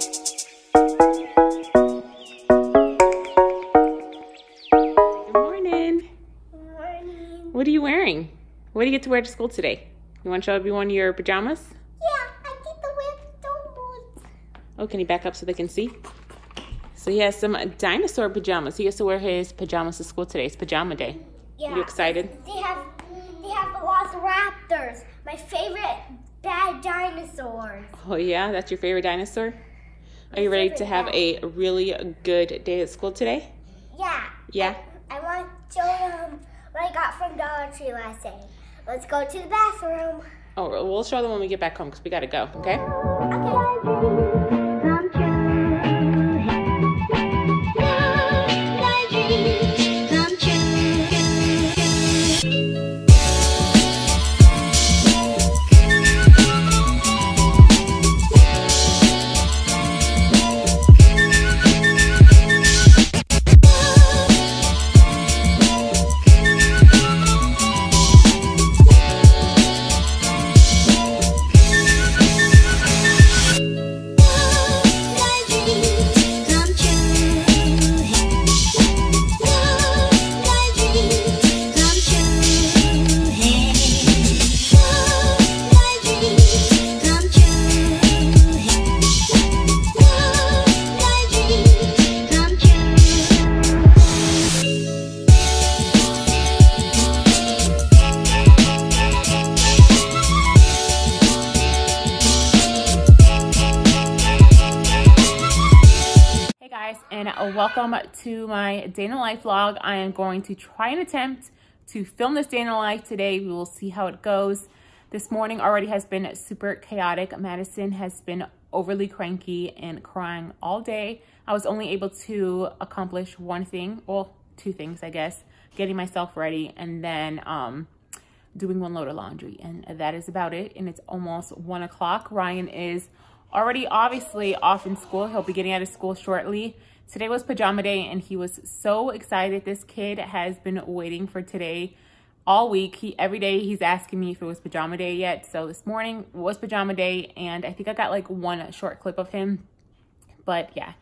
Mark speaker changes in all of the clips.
Speaker 1: Good morning.
Speaker 2: Morning.
Speaker 1: What are you wearing? What do you get to wear to school today? You want to show everyone your pajamas?
Speaker 2: Yeah, I get the wear boots.
Speaker 1: Oh, can you back up so they can see? So he has some dinosaur pajamas. He gets to wear his pajamas to school today. It's pajama day.
Speaker 2: Yeah.
Speaker 1: You excited?
Speaker 2: They have they have the Velociraptors, my favorite bad dinosaurs.
Speaker 1: Oh yeah, that's your favorite dinosaur? Are you ready to have a really good day at school today?
Speaker 2: Yeah.
Speaker 1: Yeah.
Speaker 2: I, I want to show them what I got from Dollar Tree last day. Let's go to the bathroom.
Speaker 1: Oh, we'll show them when we get back home because we got to go, okay?
Speaker 2: Okay.
Speaker 1: Guys, and uh, welcome to my day in the life vlog. I am going to try and attempt to film this day in the life today. We will see how it goes. This morning already has been super chaotic. Madison has been overly cranky and crying all day. I was only able to accomplish one thing, well, two things, I guess, getting myself ready and then um, doing one load of laundry. And that is about it. And it's almost one o'clock. Ryan is already obviously off in school. He'll be getting out of school shortly. Today was pajama day and he was so excited. This kid has been waiting for today all week. He every day he's asking me if it was pajama day yet. So this morning was pajama day and I think I got like one short clip of him. But yeah,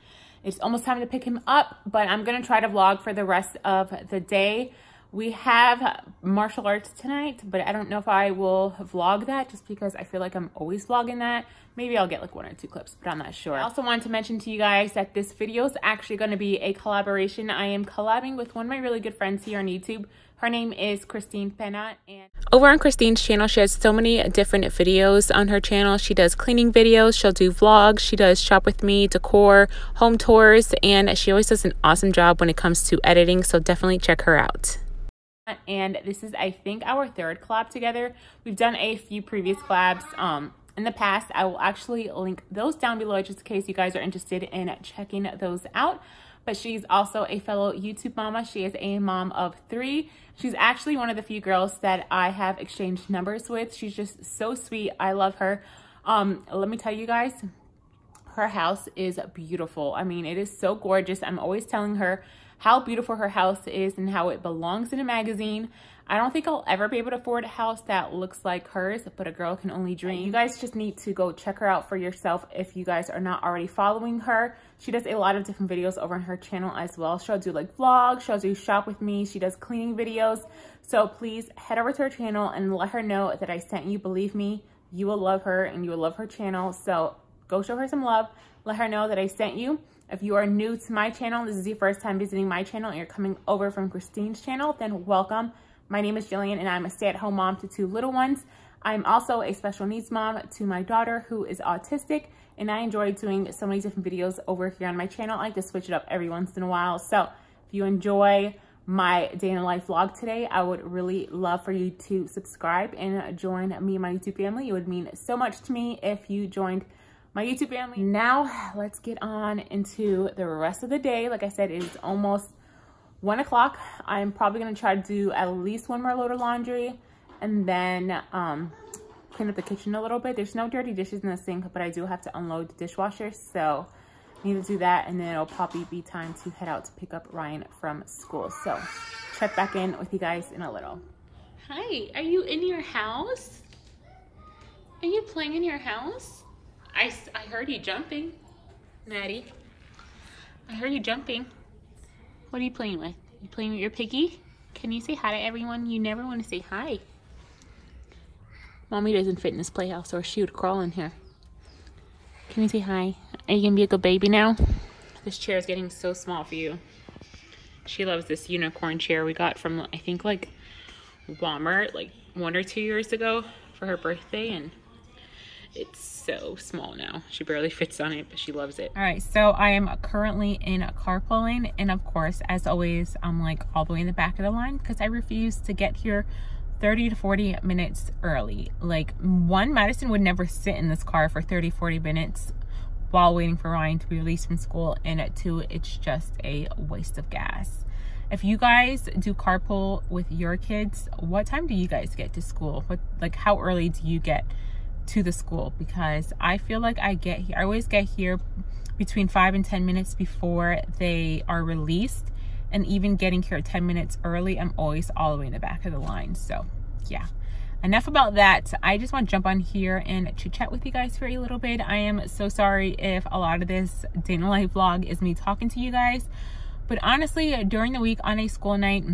Speaker 1: it's almost time to pick him up, but I'm gonna try to vlog for the rest of the day. We have martial arts tonight, but I don't know if I will vlog that just because I feel like I'm always vlogging that. Maybe I'll get like one or two clips, but I'm not sure. I also wanted to mention to you guys that this video is actually going to be a collaboration. I am collabing with one of my really good friends here on YouTube. Her name is Christine Pena. And over on Christine's channel, she has so many different videos on her channel. She does cleaning videos, she'll do vlogs, she does shop with me, decor, home tours, and she always does an awesome job when it comes to editing. So definitely check her out and this is I think our third collab together. We've done a few previous collabs um in the past. I will actually link those down below just in case you guys are interested in checking those out. But she's also a fellow YouTube mama. She is a mom of three. She's actually one of the few girls that I have exchanged numbers with. She's just so sweet. I love her. Um, let me tell you guys, her house is beautiful. I mean, it is so gorgeous. I'm always telling her how beautiful her house is and how it belongs in a magazine. I don't think I'll ever be able to afford a house that looks like hers, but a girl can only dream. You guys just need to go check her out for yourself if you guys are not already following her. She does a lot of different videos over on her channel as well. She'll do like vlogs, she'll do shop with me, she does cleaning videos. So please head over to her channel and let her know that I sent you. Believe me, you will love her and you will love her channel. So go show her some love. Let her know that I sent you. If you are new to my channel, this is your first time visiting my channel and you're coming over from Christine's channel, then welcome. My name is Jillian and I'm a stay-at-home mom to two little ones. I'm also a special needs mom to my daughter who is autistic and I enjoy doing so many different videos over here on my channel. I like to switch it up every once in a while. So if you enjoy my day in the life vlog today, I would really love for you to subscribe and join me and my YouTube family. It would mean so much to me if you joined my YouTube family. Now let's get on into the rest of the day. Like I said, it is almost one o'clock. I'm probably gonna try to do at least one more load of laundry and then um, clean up the kitchen a little bit. There's no dirty dishes in the sink, but I do have to unload the dishwasher. So I need to do that and then it'll probably be time to head out to pick up Ryan from school. So check back in with you guys in a little. Hi, are you in your house? Are you playing in your house? I, I heard you jumping. Maddie, I heard you jumping. What are you playing with? You playing with your piggy? Can you say hi to everyone? You never want to say hi. Mommy doesn't fit in this playhouse or she would crawl in here. Can you say hi? Are you gonna be a good baby now? This chair is getting so small for you. She loves this unicorn chair we got from, I think like Walmart like one or two years ago for her birthday and it's so small now. She barely fits on it, but she loves it. All right, so I am currently in carpooling. And of course, as always, I'm like all the way in the back of the line because I refuse to get here 30 to 40 minutes early. Like one, Madison would never sit in this car for 30, 40 minutes while waiting for Ryan to be released from school. And at two, it's just a waste of gas. If you guys do carpool with your kids, what time do you guys get to school? What like how early do you get to the school? Because I feel like I get here, I always get here between five and 10 minutes before they are released and even getting here 10 minutes early, I'm always all the way in the back of the line. So yeah, enough about that. I just want to jump on here and chit chat with you guys for a little bit. I am so sorry if a lot of this day in life vlog is me talking to you guys. But honestly, during the week on a school night,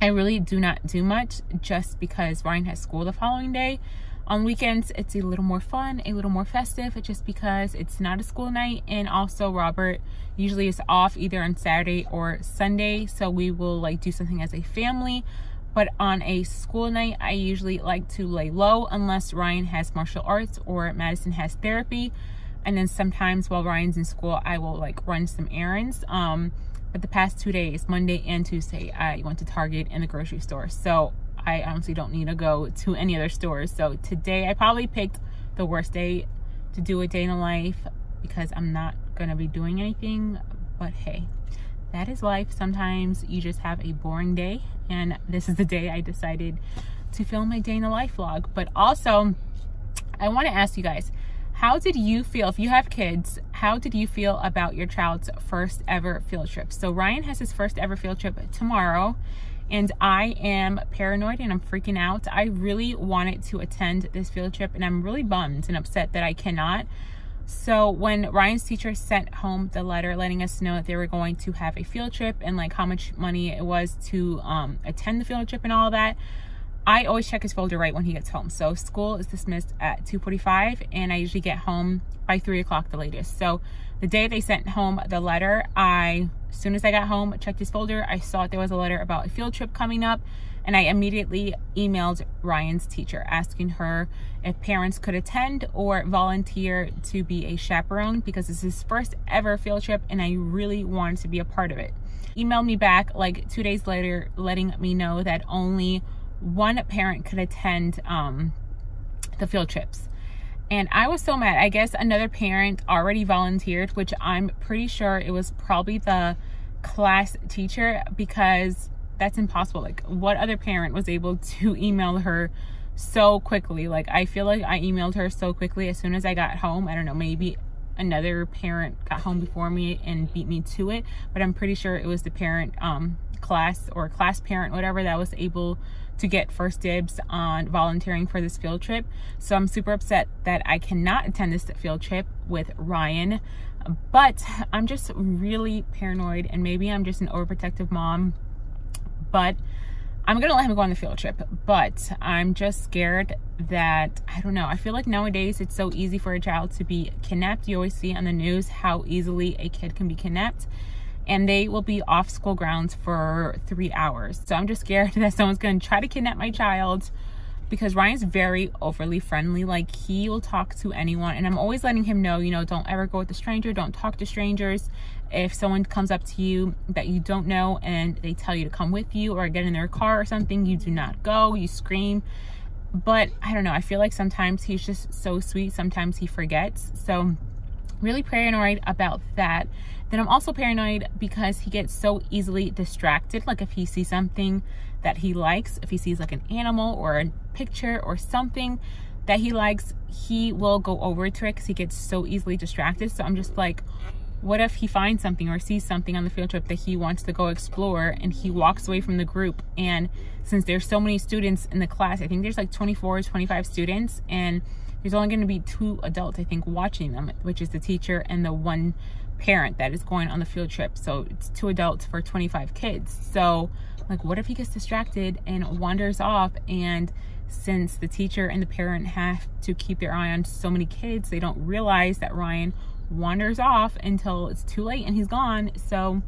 Speaker 1: I really do not do much just because Ryan has school the following day. On weekends, it's a little more fun, a little more festive, just because it's not a school night. And also Robert usually is off either on Saturday or Sunday. So we will like do something as a family. But on a school night, I usually like to lay low unless Ryan has martial arts or Madison has therapy. And then sometimes while Ryan's in school, I will like run some errands. Um, but the past two days, Monday and Tuesday, I went to Target and the grocery store. So I honestly don't need to go to any other stores. So today I probably picked the worst day to do a day in the life because I'm not gonna be doing anything. But hey, that is life. Sometimes you just have a boring day and this is the day I decided to film my day in the life vlog. But also, I wanna ask you guys, how did you feel, if you have kids, how did you feel about your child's first ever field trip? So Ryan has his first ever field trip tomorrow and I am paranoid and I'm freaking out. I really wanted to attend this field trip and I'm really bummed and upset that I cannot. So when Ryan's teacher sent home the letter letting us know that they were going to have a field trip and like how much money it was to um, attend the field trip and all that, I always check his folder right when he gets home. So school is dismissed at 2.45 and I usually get home by 3 o'clock the latest. So the day they sent home the letter, I, as soon as I got home, checked his folder. I saw there was a letter about a field trip coming up and I immediately emailed Ryan's teacher asking her if parents could attend or volunteer to be a chaperone because it's his first ever field trip and I really wanted to be a part of it. Emailed me back like two days later letting me know that only one parent could attend um, the field trips. And I was so mad. I guess another parent already volunteered, which I'm pretty sure it was probably the class teacher because that's impossible. Like, what other parent was able to email her so quickly? Like, I feel like I emailed her so quickly as soon as I got home. I don't know, maybe another parent got home before me and beat me to it, but I'm pretty sure it was the parent um, class or class parent, whatever, that was able to get first dibs on volunteering for this field trip. So I'm super upset that I cannot attend this field trip with Ryan, but I'm just really paranoid and maybe I'm just an overprotective mom, but I'm gonna let him go on the field trip, but I'm just scared that, I don't know, I feel like nowadays it's so easy for a child to be kidnapped. You always see on the news how easily a kid can be kidnapped and they will be off school grounds for three hours. So I'm just scared that someone's to try to kidnap my child because Ryan's very overly friendly. Like he will talk to anyone and I'm always letting him know, you know, don't ever go with a stranger. Don't talk to strangers. If someone comes up to you that you don't know and they tell you to come with you or get in their car or something, you do not go, you scream. But I don't know, I feel like sometimes he's just so sweet. Sometimes he forgets. So really paranoid about that. Then I'm also paranoid because he gets so easily distracted. Like if he sees something that he likes, if he sees like an animal or a picture or something that he likes, he will go over to it because he gets so easily distracted. So I'm just like, what if he finds something or sees something on the field trip that he wants to go explore and he walks away from the group and since there's so many students in the class i think there's like 24 25 students and there's only going to be two adults, I think, watching them, which is the teacher and the one parent that is going on the field trip. So it's two adults for 25 kids. So like, what if he gets distracted and wanders off and since the teacher and the parent have to keep their eye on so many kids, they don't realize that Ryan wanders off until it's too late and he's gone. So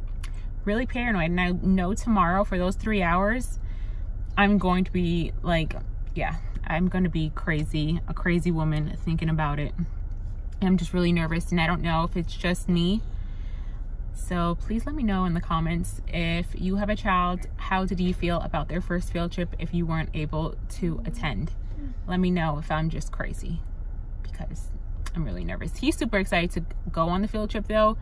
Speaker 1: really paranoid. And I know tomorrow for those three hours, I'm going to be like, yeah, I'm going to be crazy, a crazy woman thinking about it. I'm just really nervous and I don't know if it's just me. So please let me know in the comments if you have a child, how did you feel about their first field trip if you weren't able to attend? Let me know if I'm just crazy because I'm really nervous. He's super excited to go on the field trip though.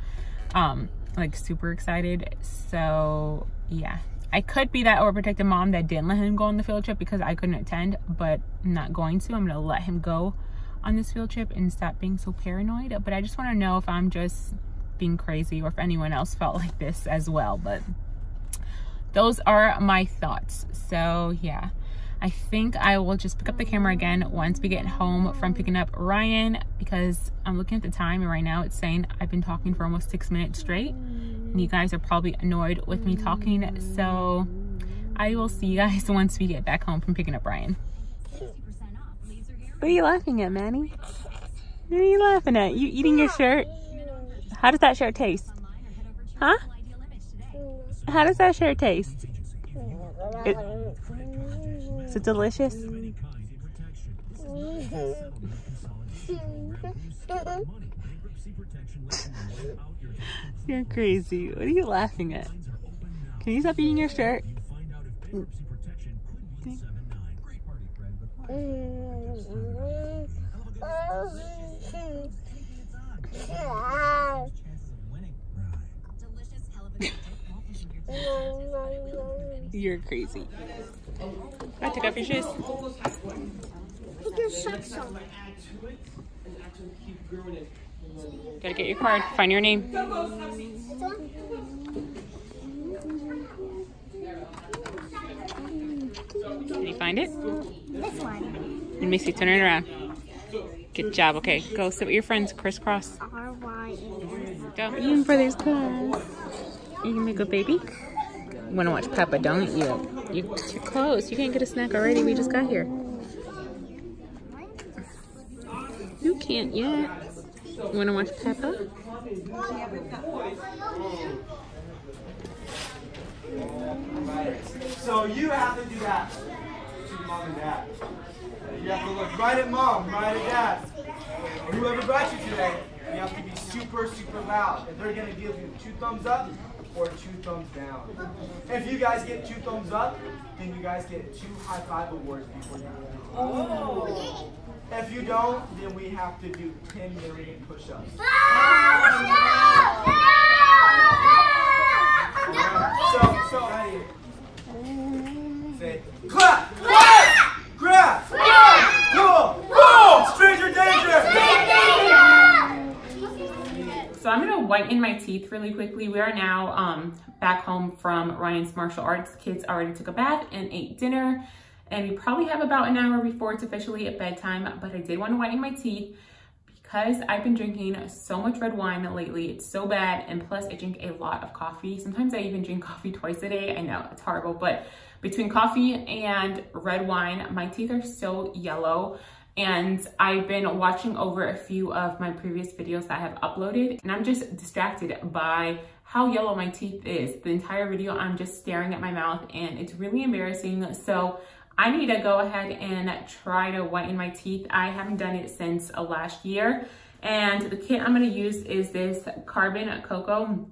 Speaker 1: Um, like super excited. So yeah, I could be that overprotective mom that didn't let him go on the field trip because I couldn't attend, but I'm not going to. I'm gonna let him go on this field trip and stop being so paranoid. But I just wanna know if I'm just being crazy or if anyone else felt like this as well. But those are my thoughts. So yeah. I think I will just pick up the camera again once we get home from picking up Ryan because I'm looking at the time and right now it's saying I've been talking for almost six minutes straight and you guys are probably annoyed with me talking. So I will see you guys once we get back home from picking up Ryan. What are you laughing at, Manny? What are you laughing at? You eating your shirt? How does that shirt taste? Huh? How does that shirt taste? It, is it delicious? You're crazy. What are you laughing at? Can you stop eating your shirt? You're crazy. I took off your shoes.
Speaker 2: Put your socks on.
Speaker 1: Gotta get your card. Find your name. Can you find it?
Speaker 2: This one.
Speaker 1: Let me see. Turn it around. Good job. Okay, go sit with your friends. Crisscross.
Speaker 2: R Y N.
Speaker 1: Go. You brothers class. You can make a baby. You want to watch Peppa, don't you? You you're close. You can't get a snack already. We just got here. You can't yet. You want to watch Peppa?
Speaker 3: So you have to do that to mom and dad. You have to look right at mom, right at dad. Or whoever brought you today, you have to be super, super loud. And they're going to give you two thumbs up or two thumbs down. If you guys get two thumbs up, then you guys get two high five awards before you go. Oh. If you don't, then we have to do 10 million push-ups. So, so, ready. Say, clap, clap,
Speaker 1: whiten my teeth really quickly. We are now um, back home from Ryan's martial arts. Kids already took a bath and ate dinner. And we probably have about an hour before it's officially at bedtime, but I did wanna whiten my teeth because I've been drinking so much red wine lately. It's so bad. And plus I drink a lot of coffee. Sometimes I even drink coffee twice a day. I know it's horrible, but between coffee and red wine, my teeth are so yellow and I've been watching over a few of my previous videos that I have uploaded and I'm just distracted by how yellow my teeth is. The entire video, I'm just staring at my mouth and it's really embarrassing. So I need to go ahead and try to whiten my teeth. I haven't done it since uh, last year. And the kit I'm gonna use is this Carbon Coco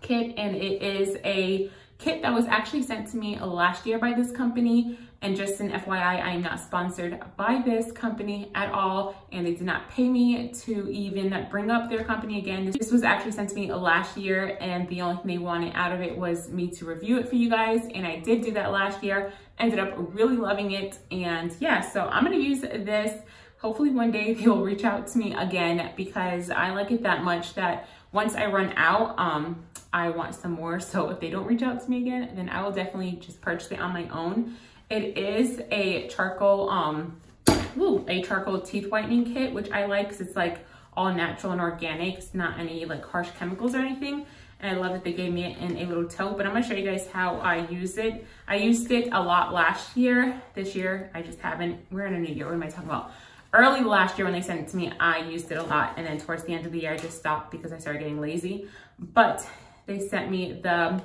Speaker 1: kit and it is a kit that was actually sent to me last year by this company. And just an FYI, I am not sponsored by this company at all, and they did not pay me to even bring up their company again. This was actually sent to me last year, and the only thing they wanted out of it was me to review it for you guys, and I did do that last year. Ended up really loving it, and yeah, so I'm gonna use this. Hopefully one day they will reach out to me again because I like it that much that once I run out, um, I want some more. So if they don't reach out to me again, then I will definitely just purchase it on my own. It is a charcoal um, a charcoal teeth whitening kit, which I like because it's like all natural and organic. It's not any like harsh chemicals or anything. And I love that they gave me it in a little tote, but I'm gonna show you guys how I use it. I used it a lot last year. This year, I just haven't. We're in a new year, what am I talking about? Early last year when they sent it to me, I used it a lot. And then towards the end of the year, I just stopped because I started getting lazy. But they sent me the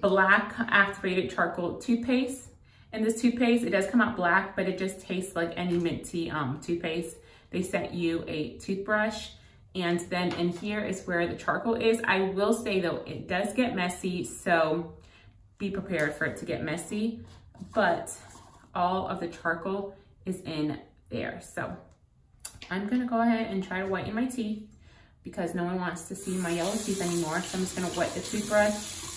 Speaker 1: black activated charcoal toothpaste. And this toothpaste, it does come out black, but it just tastes like any minty um, toothpaste. They sent you a toothbrush and then in here is where the charcoal is. I will say though, it does get messy, so be prepared for it to get messy, but all of the charcoal is in there. So I'm gonna go ahead and try to whiten my teeth because no one wants to see my yellow teeth anymore. So I'm just gonna wet the toothbrush.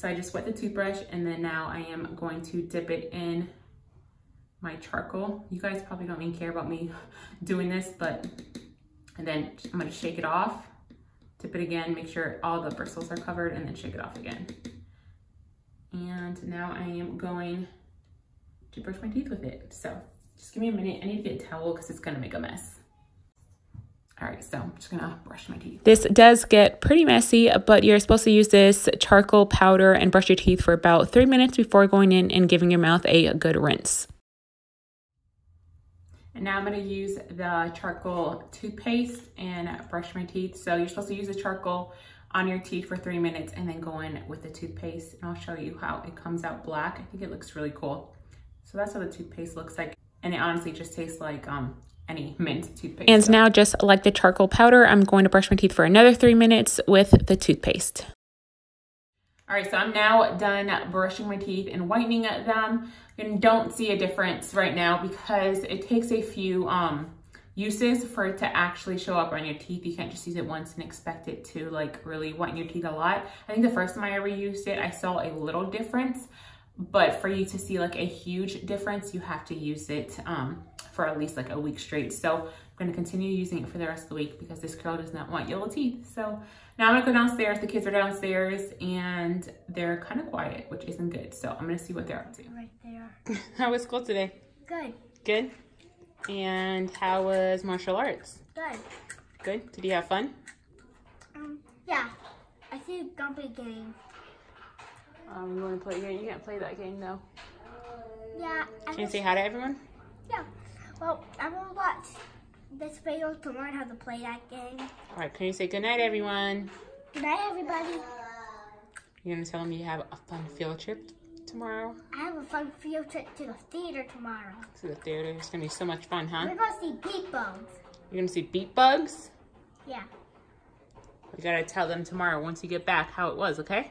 Speaker 1: So I just wet the toothbrush and then now I am going to dip it in my charcoal. You guys probably don't even care about me doing this, but and then I'm gonna shake it off, dip it again, make sure all the bristles are covered and then shake it off again. And now I am going to brush my teeth with it. So just give me a minute. I need to get a towel because it's gonna make a mess. All right, so I'm just gonna brush my teeth. This does get pretty messy, but you're supposed to use this charcoal powder and brush your teeth for about three minutes before going in and giving your mouth a good rinse. And now I'm gonna use the charcoal toothpaste and brush my teeth. So you're supposed to use the charcoal on your teeth for three minutes and then go in with the toothpaste. And I'll show you how it comes out black. I think it looks really cool. So that's how the toothpaste looks like. And it honestly just tastes like um, any mint toothpaste. And so. now just like the charcoal powder, I'm going to brush my teeth for another three minutes with the toothpaste. All right, so I'm now done brushing my teeth and whitening them. And don't see a difference right now because it takes a few um, uses for it to actually show up on your teeth. You can't just use it once and expect it to like really whiten your teeth a lot. I think the first time I ever used it, I saw a little difference, but for you to see like a huge difference, you have to use it um, for at least like a week straight. So I'm gonna continue using it for the rest of the week because this girl does not want yellow teeth. So now I'm gonna go downstairs. The kids are downstairs and they're kind of quiet, which isn't good. So I'm gonna see what they're up to.
Speaker 2: Right there.
Speaker 1: how was school today?
Speaker 2: Good.
Speaker 1: Good? And how was martial arts?
Speaker 2: Good.
Speaker 1: Good? Did you have fun?
Speaker 2: Um, yeah. I see a Gumpy game.
Speaker 1: Um, you want to play a game? You can't play that game though.
Speaker 2: Yeah.
Speaker 1: Can you say hi to everyone?
Speaker 2: Yeah. Well, I'm gonna watch this video to learn how to play that game.
Speaker 1: All right, can you say good night, everyone?
Speaker 2: Good night, everybody.
Speaker 1: You're gonna tell them you have a fun field trip tomorrow?
Speaker 2: I have a fun field trip to the theater tomorrow.
Speaker 1: To the theater? It's gonna be so much fun, huh?
Speaker 2: We're gonna see Beat Bugs.
Speaker 1: You're gonna see Beat Bugs?
Speaker 2: Yeah.
Speaker 1: We gotta tell them tomorrow once you get back how it was, okay?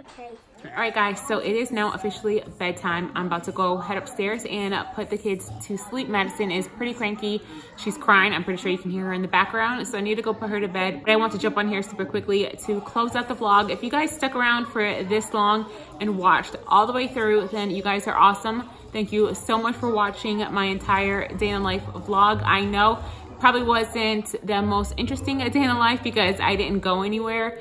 Speaker 2: Okay.
Speaker 1: All right, guys, so it is now officially bedtime. I'm about to go head upstairs and put the kids to sleep. Madison is pretty cranky. She's crying. I'm pretty sure you can hear her in the background, so I need to go put her to bed. But I want to jump on here super quickly to close out the vlog. If you guys stuck around for this long and watched all the way through, then you guys are awesome. Thank you so much for watching my entire day in life vlog. I know probably wasn't the most interesting day in the life because I didn't go anywhere,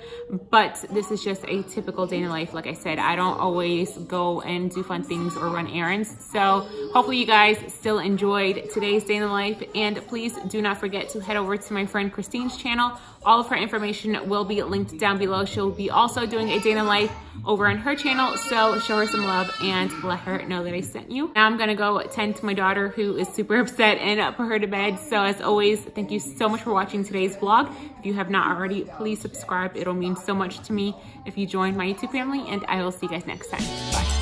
Speaker 1: but this is just a typical day in the life. Like I said, I don't always go and do fun things or run errands. So hopefully you guys still enjoyed today's day in the life. And please do not forget to head over to my friend Christine's channel. All of her information will be linked down below. She'll be also doing a day in the life over on her channel. So show her some love and let her know that I sent you. Now I'm gonna go tend to my daughter who is super upset and put her to bed. So as always, thank you so much for watching today's vlog. If you have not already, please subscribe. It'll mean so much to me if you join my YouTube family and I will see you guys next time.